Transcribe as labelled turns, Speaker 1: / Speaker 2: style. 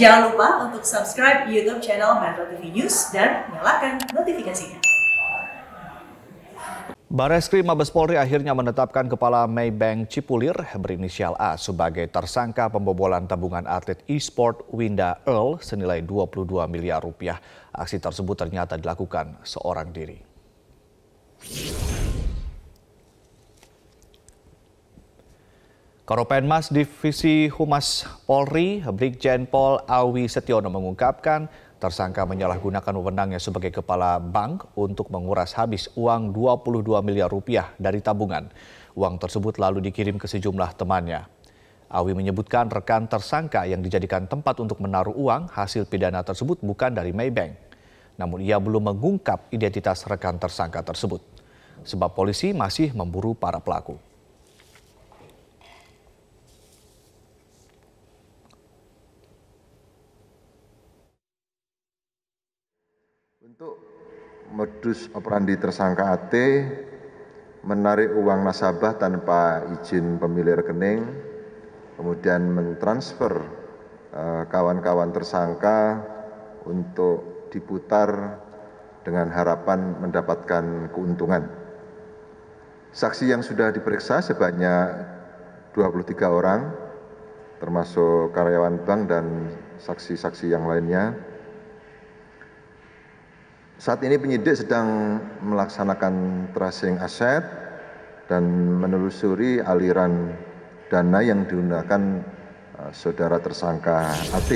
Speaker 1: Jangan lupa untuk subscribe YouTube channel Metro TV News dan nyalakan notifikasinya.
Speaker 2: Bareskrim Mabes Polri akhirnya menetapkan Kepala Maybank Cipulir berinisial A sebagai tersangka pembobolan tabungan atlet e-sport Winda Earl senilai 22 miliar rupiah. Aksi tersebut ternyata dilakukan seorang diri. Karopenmas Divisi Humas Polri, Brigjen Pol Awi Setiono mengungkapkan Tersangka menyalahgunakan wewenangnya sebagai kepala bank untuk menguras habis uang 22 miliar rupiah dari tabungan. Uang tersebut lalu dikirim ke sejumlah temannya. Awi menyebutkan rekan tersangka yang dijadikan tempat untuk menaruh uang hasil pidana tersebut bukan dari Maybank. Namun ia belum mengungkap identitas rekan tersangka tersebut. Sebab polisi masih memburu para pelaku.
Speaker 3: Untuk modus operandi tersangka AT menarik uang nasabah tanpa izin pemilik rekening, kemudian mentransfer eh, kawan-kawan tersangka untuk diputar dengan harapan mendapatkan keuntungan. Saksi yang sudah diperiksa sebanyak 23 orang, termasuk karyawan bank dan saksi-saksi yang lainnya. Saat ini penyidik sedang melaksanakan tracing aset dan menelusuri aliran dana yang digunakan uh, saudara tersangka AT.